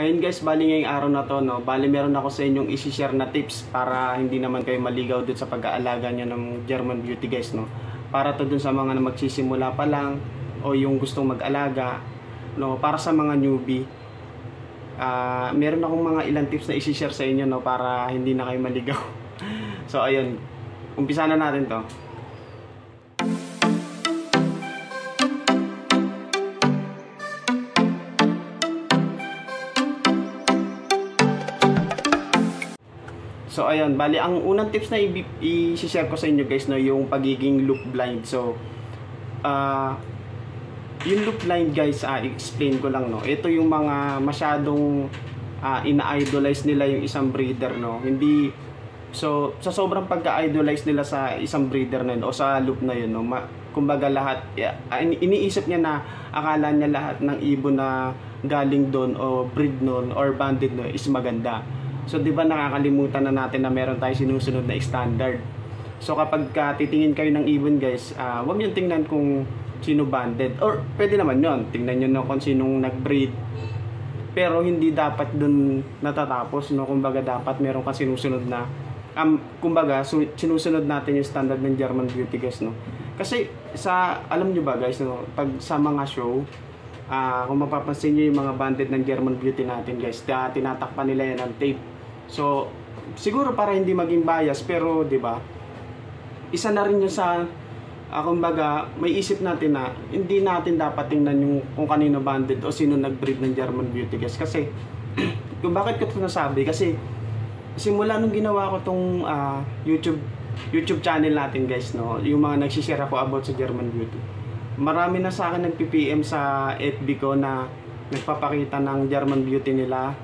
Ayun guys, bali ngayong araw na to, no? Bali meron ako sa inyong isi-share na tips para hindi naman kayo maligaw dun sa pag-aalaga nyo ng German Beauty guys, no? Para to dun sa mga na magsisimula pa lang o yung gustong mag-alaga, no? Para sa mga newbie. Ah, meron akong mga ilang tips na isi-share sa inyo, no? Para hindi na kayo maligaw. so ayun, umpisa na natin to. So ayun, bali ang unang tips na i-share ko sa inyo guys no, yung pagiging loop blind. So ah yung loop blind guys, ah, explain ko lang no. Ito yung mga masyadong ah, ina-idolize nila yung isang breeder no. Hindi so sa sobrang pagka-idolize nila sa isang breeder na yun o sa loop na yun no, ma, kumbaga lahat ah, ini- iniisip niya na akala niya lahat ng ibon na galing doon o breed noon or banded no is maganda. So 'di ba nakakalimutan na natin na meron tayong sinusunod na standard. So kapag ka titingin kayo ng ibon guys, ah wag niyo tingnan kung sino banded or pwede naman 'yon. Tingnan niyo no kung sinong nag-breed. Pero hindi dapat dun natatapos no. Kumbaga dapat meron kang sinusunod na um, kumbaga su- sinusunod natin yung standard ng German Beauty guys no. Kasi sa alam niyo ba guys no, pag sa mga show Ah, kung mapapansin niyo yung mga banded ng German Beauty natin guys, ta- tinatakpan nila yan ng tape. So, siguro para hindi maging bias, pero 'di ba? Isa na rin yun sa ah, kumbaga, may isip natin na hindi natin dapat tingnan yung kung kanino banded o sino nag-breed ng German Beauty guys kasi kung bakit ko ito nasabi kasi simula nung ginawa ko tong ah, YouTube YouTube channel natin guys no, yung mga nagsishare ako about sa German Beauty marami na sa akin nag-PPM sa FB ko na nagpapakita ng German Beauty nila.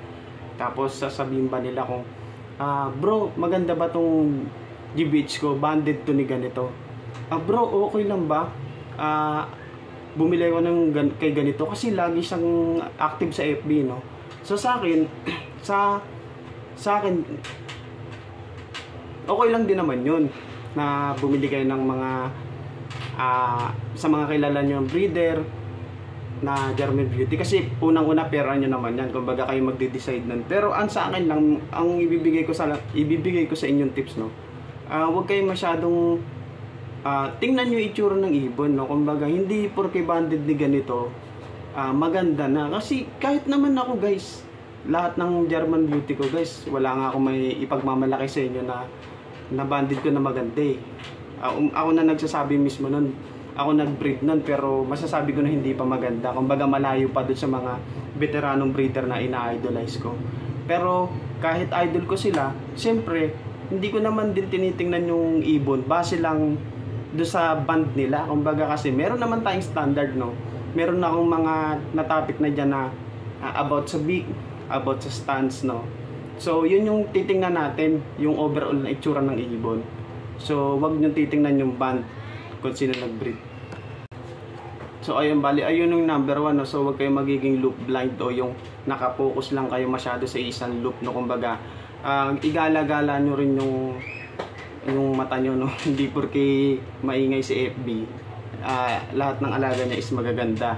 Tapos sasabihin ba nila kung, ah, bro, maganda ba tong GBH ko? Banded to ni ganito. Ah, bro, okay lang ba? Ah, bumili ko ng gan- kay ganito kasi lagi siyang active sa FB, no? So sa akin, sa sa akin, okay lang din naman yun na bumili kayo ng mga ah, sa mga kilala nyo breeder na German Beauty. Kasi unang-una pera nyo naman yan. Kumbaga kayo magde-decide nun. Pero ang sa akin lang ang ibibigay ko sa ibibigay ko sa inyong tips no? Ah huwag kayo masyadong ah, tingnan yung itsura ng ibon no? Kumbaga hindi porke banded ni ganito ah, maganda na. Kasi kahit naman ako guys lahat ng German Beauty ko guys wala nga ako may ipagmamalaki sa inyo na na banded ko na maganda eh. Ah, um, ako na nagsasabi mismo nun. Ako nag-breed nun pero masasabi ko na hindi pa maganda. Kumbaga malayo pa doon sa mga veteranong breeder na ina-idolize ko. Pero kahit idol ko sila, siyempre hindi ko naman din tinitingnan yung ibon base lang doon sa band nila. Kumbaga kasi meron naman tayong standard no. Meron na akong mga na-topic na dyan na ah, about sa beak, about sa stance no. So yun yung titingnan natin, yung overall na itsura ng ibon. So, wag niyo titingnan yung band kung sino nag-breed. So, ayun, bali, ayun yung number one, no? So, wag kayo magiging loop blind o yung nakapokus lang kayo masyado sa isang loop, no? Kumbaga, uh, igala-gala nyo rin yung yung mata nyo, no? Hindi porque maingay si FB, ah, lahat ng alaga niya is magaganda.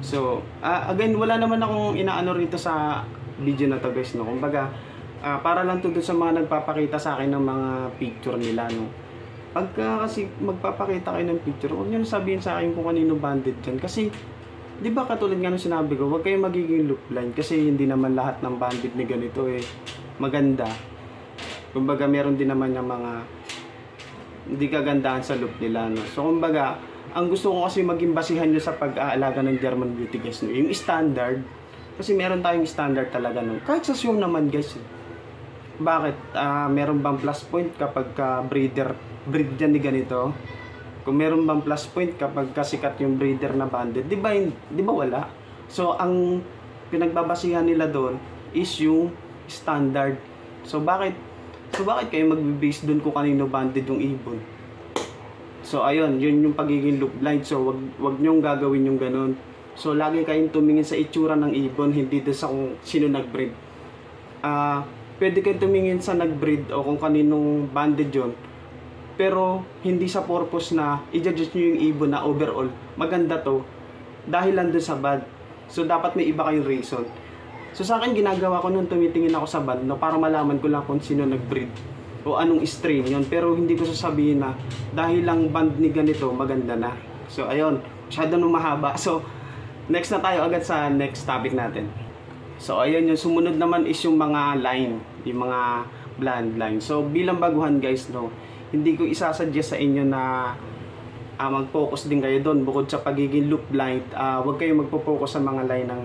So, ah, again, wala naman akong inaano rito sa video na to, guys, no? Kumbaga, Ah, para lang to sa mga nagpapakita sa akin ng mga picture nila no. Pagka kasi magpapakita kayo ng picture, huwag niyo sabihin sa akin kung kanino banded dyan. Kasi, di ba katulad nga nung sinabi ko, huwag kayo magiging loop blind kasi hindi naman lahat ng banded ni ganito eh maganda. Kumbaga meron din naman yung mga hindi kagandahan sa loop nila. No? So kumbaga, ang gusto ko kasi maging basihan nyo sa pag-aalaga ng German Beauty guys, no? yung standard. Kasi meron tayong standard talaga. No? Kahit sa swim naman guys, eh bakit ah meron bang plus point kapag ka breeder breed yan ni ganito. Kung meron bang plus point kapag kasikat yung breeder na banded di ba di ba wala? So ang pinagbabasihan nila doon is yung standard. So bakit so bakit kayo magbe-base doon kung kanino banded yung ibon? So ayun yun yung pagiging loop blind. So wag wag niyong gagawin yung ganun. So lagi kayong tumingin sa itsura ng ibon hindi doon sa kung sino nag-breed. Ah pwede kayong tumingin sa nag-breed o kung kaninong banded yun. Pero hindi sa purpose na i-judge nyo yung ibon na overall maganda to dahil lang dun sa bad. So dapat may iba kayong reason. So sa akin ginagawa ko noon tumitingin ako sa band no para malaman ko lang kung sino nag-breed o anong strain yon pero hindi ko sasabihin na dahil lang band ni ganito maganda na. So ayun, masyado nung mahaba. So next na tayo agad sa next topic natin. So ayun yung sumunod naman is yung mga line, yung mga blend line. So bilang baguhan guys no, hindi ko isasuggest sa inyo na uh, mag-focus din kayo doon bukod sa pagiging loop blind. Uh, huwag kayong magpo-focus sa mga line ng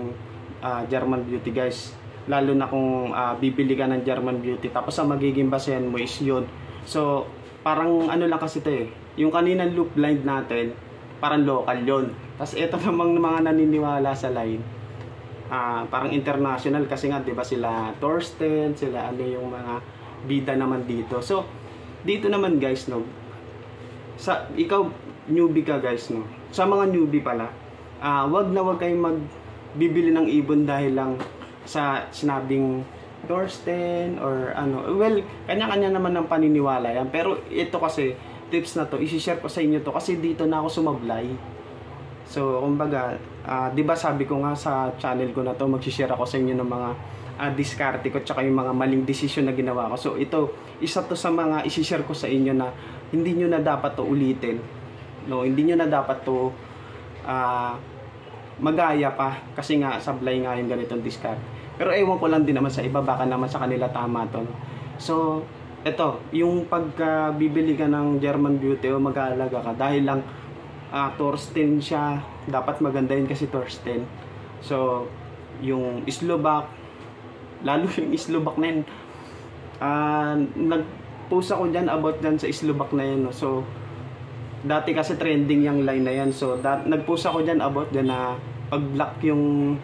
uh, German Beauty guys. Lalo na kung uh, bibili ka ng German Beauty tapos ang magiging basehan mo is yun. So parang ano lang kasi 'to eh. Yung kaninang loop blind natin, parang local yon. Tapos ito namang mga naniniwala sa line uh, parang international kasi nga 'di ba sila Torsten, sila ano yung mga bida naman dito. So dito naman guys no. Sa ikaw newbie ka guys no. Sa mga newbie pala, uh, wag na wag kayong magbibili ng ibon dahil lang sa sinabing Torsten or ano. Well, kanya-kanya naman ng paniniwala yan. Pero ito kasi tips na to, i-share ko sa inyo to kasi dito na ako sumablay So, kumbaga, uh, 'di ba sabi ko nga sa channel ko na 'to, magsi-share ako sa inyo ng mga uh, diskarte ko tsaka yung mga maling desisyon na ginawa ko. So, ito isa to sa mga i-share ko sa inyo na hindi niyo na dapat to ulitin. No, hindi niyo na dapat to uh, magaya pa kasi nga sablay nga yung ganitong discard. Pero ewan ko lang din naman sa iba baka naman sa kanila tama to. No? So, ito, yung pagka bibili ka ng German Beauty o mag-aalaga ka dahil lang uh, Torsten siya. Dapat maganda yun kasi Torsten. So, yung Slovak, lalo yung Slovak na yun, uh, nag-post ako dyan about dyan sa Slovak na yun. No? So, dati kasi trending yung line na yan. So, dat- nag-post ako dyan about dyan na pag-block yung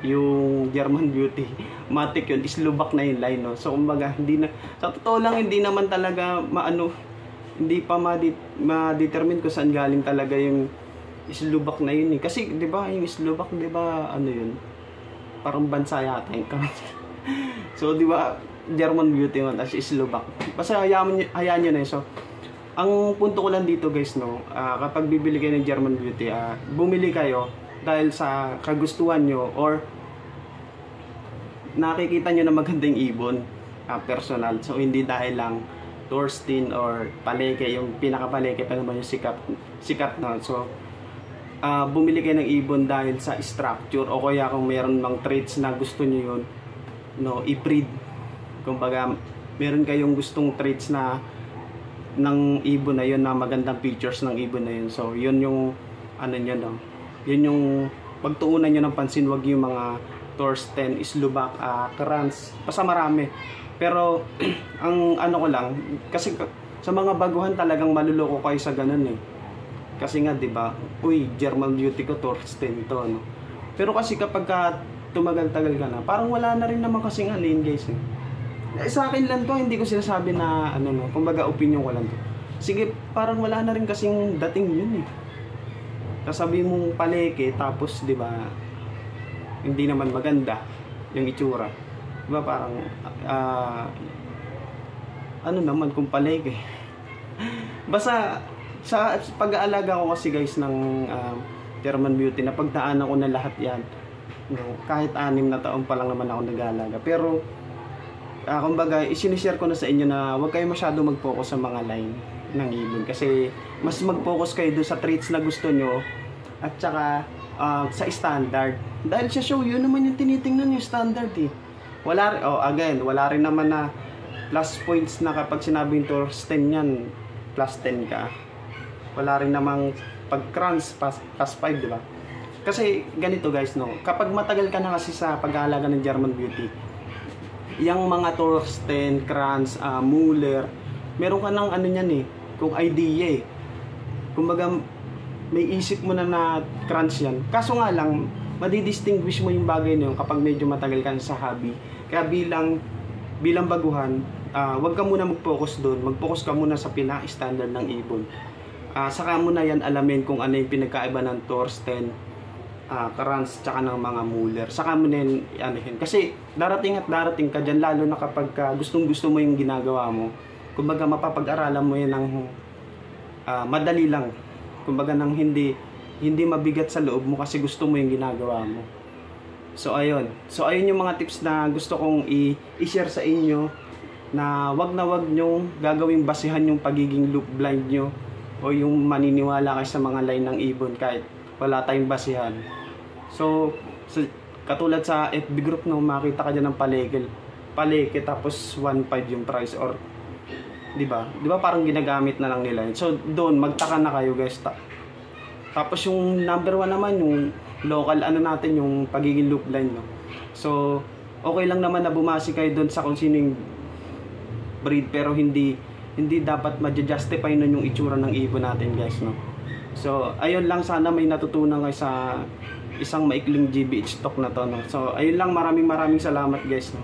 yung German Beauty. Matic yun, Slovak na yung line, no? So, kumbaga, hindi na, sa totoo lang, hindi naman talaga maano, hindi pa ma-determine kung saan galing talaga yung Slovak na yun eh. Kasi, di ba, yung Slovak, di ba, ano yun? Parang bansa yata yung So, di ba, German beauty man, as Slovak. Basta hayaan, hayaan nyo na yun. So, ang punto ko lang dito guys, no, uh, kapag bibili kayo ng German beauty, uh, bumili kayo dahil sa kagustuhan nyo or nakikita nyo na magandang ibon uh, personal. So, hindi dahil lang Torsten or Paleke, yung pinaka-paleke pa naman yung sikat, sikat na. So, uh, bumili kayo ng ibon dahil sa structure o kaya kung mayroon mang traits na gusto niyo yun, no, i-breed. Kumbaga, meron kayong gustong traits na ng ibon na yun na magandang features ng ibon na yun. So, yun yung ano niyo no. Yun yung pagtuunan niyo ng pansin, wag yung mga Torsten, Slovak, uh, Krans, basta marami pero ang ano ko lang kasi sa mga baguhan talagang maluloko kayo sa ganun eh. Kasi nga 'di ba? Uy, German beauty ko Torsten to no. Pero kasi kapag ka tumagal-tagal ka na, parang wala na rin naman kasing ano yun guys eh. eh. Sa akin lang to, hindi ko sinasabi na ano no, kumbaga opinion ko lang to. Sige, parang wala na rin kasing dating yun eh. Kasabi mong paleke tapos 'di ba? Hindi naman maganda yung itsura Diba parang, uh, ano naman kung palig eh. Basta, sa pag-aalaga ko kasi guys ng uh, German Beauty, na pagdaanan ko na lahat yan. No, kahit anim na taon pa lang naman ako nag-aalaga. Pero, uh, kumbaga, isinishare ko na sa inyo na huwag kayo masyado mag-focus sa mga line ng ibon. Kasi, mas mag-focus kayo doon sa traits na gusto nyo at saka uh, sa standard. Dahil sa show, yun naman yung tinitingnan yung standard eh. Wala, oh, again, wala rin naman na plus points na kapag sinabing Torsten yan, plus 10 ka. Wala rin namang pag crunch, plus, plus 5, di ba? Kasi ganito guys, no, kapag matagal ka na kasi sa pag-aalaga ng German Beauty, yung mga Torsten, Kranz, uh, Muller, meron ka ng ano niyan eh, kung idea eh. Kumbaga, may isip mo na na crunch yan. Kaso nga lang, madidistinguish mo yung bagay na yun kapag medyo matagal ka sa hobby. Kaya bilang bilang baguhan, uh, wag ka muna mag-focus doon. Mag-focus ka muna sa pinaka-standard ng ibon. Uh, saka mo na yan alamin kung ano yung pinagkaiba ng Torsten, uh, Karans, tsaka ng mga Muller. Saka mo yan anuhin. Kasi darating at darating ka dyan, lalo na kapag uh, gustong gusto mo yung ginagawa mo. Kumbaga mapapag-aralan mo yan ng uh, madali lang. Kumbaga nang hindi hindi mabigat sa loob mo kasi gusto mo yung ginagawa mo. So ayun. So ayun yung mga tips na gusto kong i-share sa inyo na wag na wag nyong gagawing basihan yung pagiging loop blind nyo o yung maniniwala kayo sa mga line ng ibon kahit wala tayong basihan. So, so katulad sa FB group no, makita ka dyan ng palengke. Palengke tapos 1.5 yung price or 'di ba? 'Di ba parang ginagamit na lang nila. So doon magtaka na kayo guys. Ta- tapos yung number one naman yung local ano natin yung pagiging loop line no. So okay lang naman na bumasi kayo doon sa kung sino yung breed pero hindi hindi dapat ma-justify nun yung itsura ng ibon natin guys no. So ayun lang sana may natutunan kayo sa isang maikling GBH talk na to no. So ayun lang maraming maraming salamat guys no.